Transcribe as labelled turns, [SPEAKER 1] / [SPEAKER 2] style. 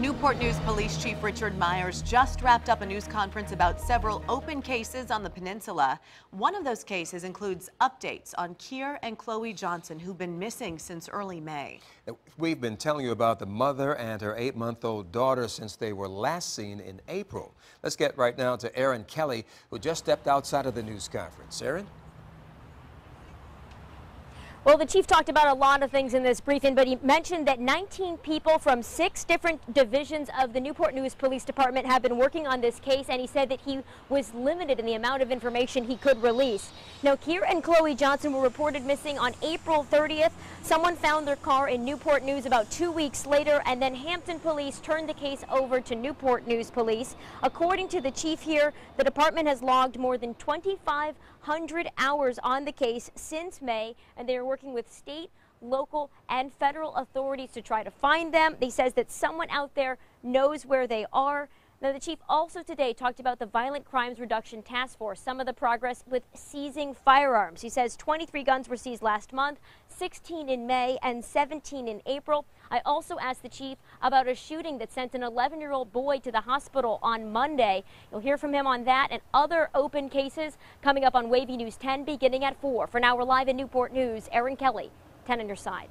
[SPEAKER 1] Newport News Police Chief Richard Myers just wrapped up a news conference about several open cases on the peninsula. One of those cases includes updates on Kier and Chloe Johnson, who've been missing since early May.
[SPEAKER 2] We've been telling you about the mother and her eight month old daughter since they were last seen in April. Let's get right now to Erin Kelly, who just stepped outside of the news conference. Erin?
[SPEAKER 3] Well, the chief talked about a lot of things in this briefing, but he mentioned that 19 people from six different divisions of the Newport News Police Department have been working on this case, and he said that he was limited in the amount of information he could release. Now, Kier and Chloe Johnson were reported missing on April 30th. Someone found their car in Newport News about two weeks later, and then Hampton Police turned the case over to Newport News Police. According to the chief here, the department has logged more than 2,500 hours on the case since May, and they are working with state, local, and federal authorities to try to find them. He says that someone out there knows where they are. Now, the chief also today talked about the Violent Crimes Reduction Task Force, some of the progress with seizing firearms. He says 23 guns were seized last month, 16 in May, and 17 in April. I also asked the chief about a shooting that sent an 11 year old boy to the hospital on Monday. You'll hear from him on that and other open cases coming up on Wavy News 10 beginning at 4. For now, we're live in Newport News. Erin Kelly, 10 on your side.